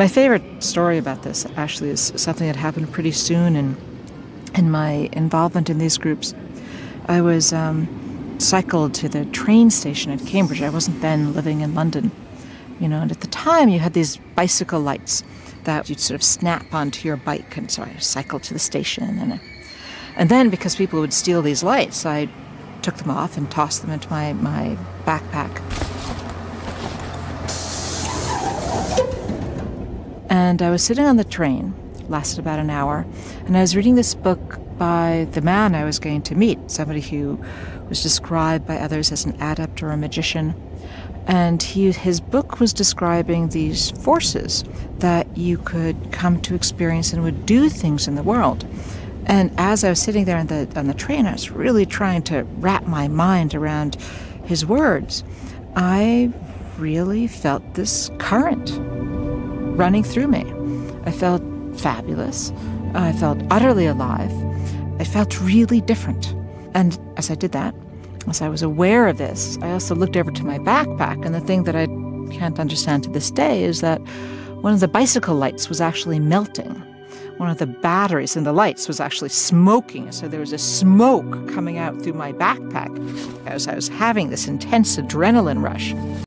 My favorite story about this actually is something that happened pretty soon in, in my involvement in these groups. I was um, cycled to the train station at Cambridge. I wasn't then living in London, you know, and at the time you had these bicycle lights that you'd sort of snap onto your bike, and so I cycled to the station, and and then because people would steal these lights, I took them off and tossed them into my my backpack. And I was sitting on the train, lasted about an hour, and I was reading this book by the man I was going to meet, somebody who was described by others as an adept or a magician. And he, his book was describing these forces that you could come to experience and would do things in the world. And as I was sitting there on the, on the train, I was really trying to wrap my mind around his words. I really felt this current running through me. I felt fabulous. I felt utterly alive. I felt really different. And as I did that, as I was aware of this, I also looked over to my backpack. And the thing that I can't understand to this day is that one of the bicycle lights was actually melting. One of the batteries in the lights was actually smoking. So there was a smoke coming out through my backpack as I was having this intense adrenaline rush.